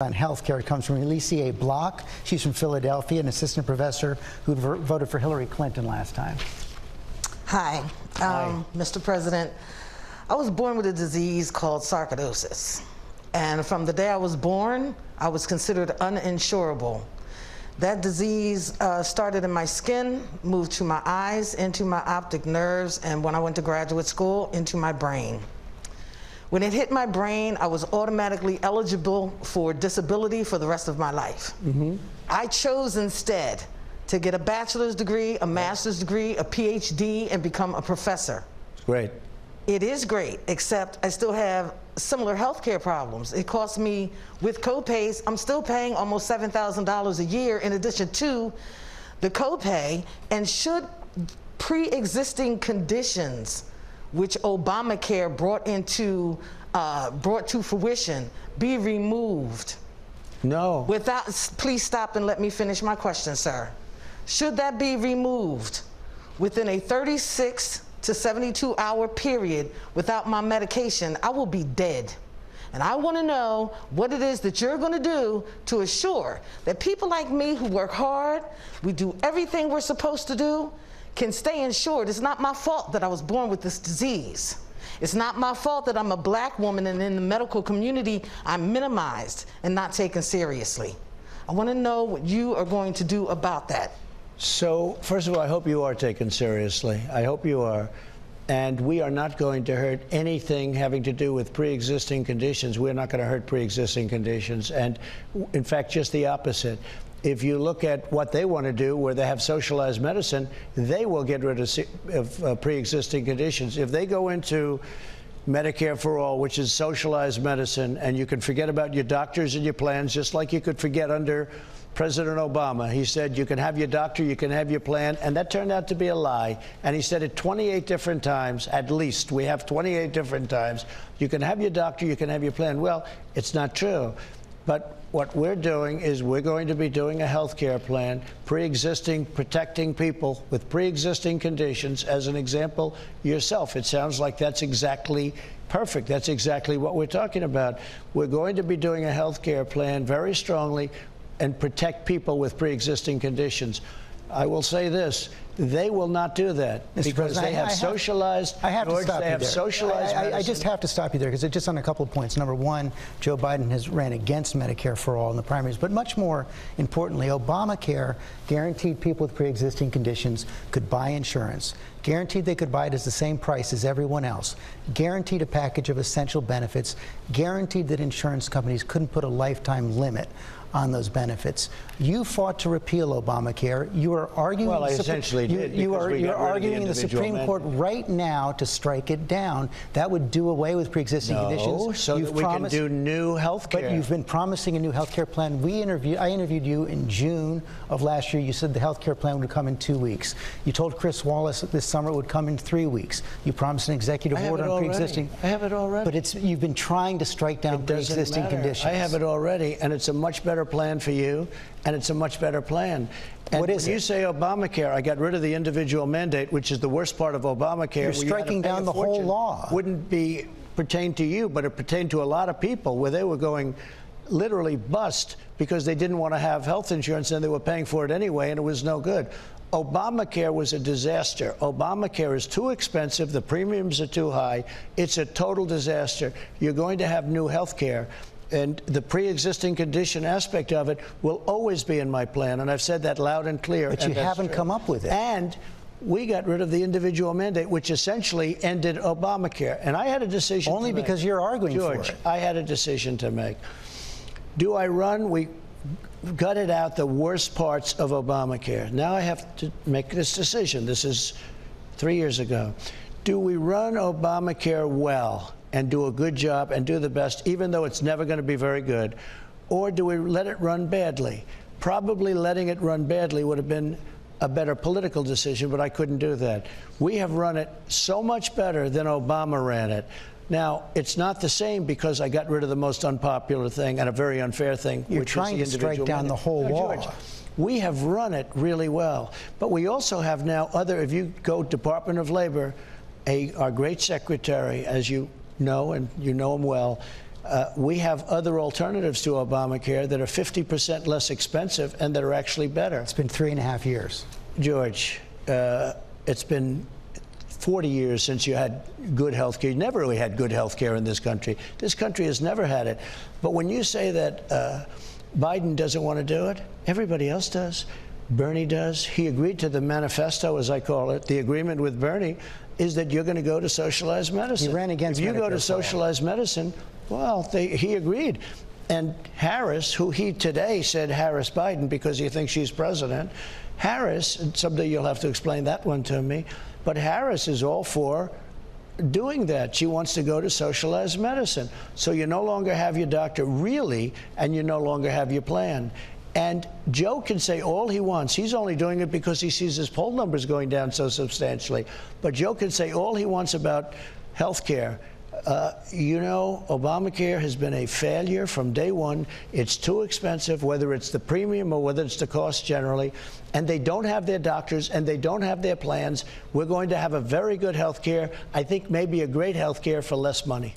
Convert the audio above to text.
on healthcare. Comes from Ellesia Blaque. She's from Philadelphia, an assistant professor who voted for Hillary Clinton last time. Hi, um, Mr. President. I was born with a disease called sarcoidosis. And from the day I was born, I was considered uninsurable. That disease uh, started in my skin, moved to my eyes, into my optic nerves, and when I went to graduate school, into my brain. When it hit my brain, I was automatically eligible for disability for the rest of my life. Mm-hmm. I chose instead to get a bachelor's degree, a master's degree, a PhD, and become a professor. It's Great. It is great, except I still have similar health care problems. It costs me, with copays, I'm still paying almost $7,000 a year in addition to the copay. And should pre existing conditions which Obamacare brought into uh, brought to fruition be removed? No. Without, please stop and let me finish my question, sir. Should that be removed within a 36 to 72 hour period without my medication, I will be dead. And I want to know what it is that you're going to do to assure that people like me who work hard, we do everything we're supposed to do, can stay insured. It's not my fault that I was born with this disease. It's not my fault that I'm a black woman and in the medical community I'm minimized and not taken seriously. I want to know what you are going to do about that. So, first of all, I hope you are taken seriously. I hope you are. And we are not going to hurt anything having to do with pre existing conditions. We're not going to hurt pre existing conditions. And in fact, just the opposite if you look at what they want to do, where they have socialized medicine, they will get rid of, of uh, pre existing conditions. If they go into Medicare for All, which is socialized medicine, and you can forget about your doctors and your plans, just like you could forget under President Obama. He said you can have your doctor, you can have your plan, and that turned out to be a lie. And he said it 28 different times, at least. We have 28 different times. You can have your doctor, you can have your plan. Well, it's not true. But what we're doing is we're going to be doing a health care plan, pre-existing, protecting people with pre-existing conditions. As an example, yourself, it sounds like that's exactly perfect. That's exactly what we're talking about. We're going to be doing a health care plan very strongly and protect people with pre-existing conditions. I will say this: they will not do that Mr. because President, they have, I, I socialized. I have George, to stop they you have there. socialized. I, I, just have to stop you there because just on a couple of points. Number one, Joe Biden has ran against Medicare for all in the primaries, but much more importantly, Obamacare guaranteed people with pre-existing conditions could buy insurance. Guaranteed they could buy it at the same price as everyone else. Guaranteed a package of essential benefits. Guaranteed that insurance companies couldn't put a lifetime limit on those benefits. You fought to repeal Obamacare. You are arguing. Well, I essentially you, did. You are you're arguing the in the Supreme amendment. Court right now to strike it down. That would do away with pre-existing no, conditions. so you've that we promised, can do new health care. But you've been promising a new health care plan. We interviewed. I interviewed you in June of last year. You said the health care plan would come in two weeks. You told Chris Wallace this summer it would come in three weeks. You promised an executive order on pre-existing. I have it already. But it's you've been trying to strike down pre-existing conditions. I have it already, and it's a much better plan for you and it's a much better plan. And what is when it? you say Obamacare, I got rid of the individual mandate, which is the worst part of Obamacare. You're striking you down the whole law. Wouldn't be pertain to you, but it pertained to a lot of people where they were going literally bust because they didn't want to have health insurance and they were paying for it anyway, and it was no good. Obamacare was a disaster. Obamacare is too expensive. The premiums are too high. It's a total disaster. You're going to have new health care and the pre-existing condition aspect of it will always be in my plan, and I've said that loud and clear. But you haven't true. come up with it. And we got rid of the individual mandate, which essentially ended Obamacare. And I had a decision. Only because you're arguing George, for it. I had a decision to make. Do I run? We gutted out the worst parts of Obamacare. Now I have to make this decision. This is three years ago. Do we run Obamacare well? And do a good job and do the best, even though it's never going to be very good? Or do we let it run badly? Probably letting it run badly would have been a better political decision, but I couldn't do that. We have run it so much better than Obama ran it. Now, it's not the same because I got rid of the most unpopular thing and a very unfair thing. You're which trying to strike down mandate. the whole no. George, we have run it really well. But we also have now other, if you go Department of Labor, a, our great secretary, as you know, and you know him well, Uh, we have other alternatives to Obamacare that are 50% less expensive and that are actually better. It's been three and a half years. George, uh, it's been 40 years since you had good health care. You never really had good health care in this country. This country has never had it. But when you say that uh, Biden doesn't want to do it, everybody else does. Bernie does. He agreed to the manifesto, as I call it. The agreement with Bernie is that you're going to go to socialized medicine. He ran against If you go to socialized medicine, well, they, he agreed. And Harris, who he today said Harris Biden because he thinks she's president, Harris, and someday you'll have to explain that one to me, but Harris is all for doing that. She wants to go to socialized medicine. So you no longer have your doctor really, and you no longer have your plan. And Joe can say all he wants. He's only doing it because he sees his poll numbers going down so substantially. But Joe can say all he wants about health care. Uh, you know, Obamacare has been a failure from day one. It's too expensive, whether it's the premium or whether it's the cost generally. And they don't have their doctors and they don't have their plans. We're going to have a very good health care. I think maybe a great health care for less money.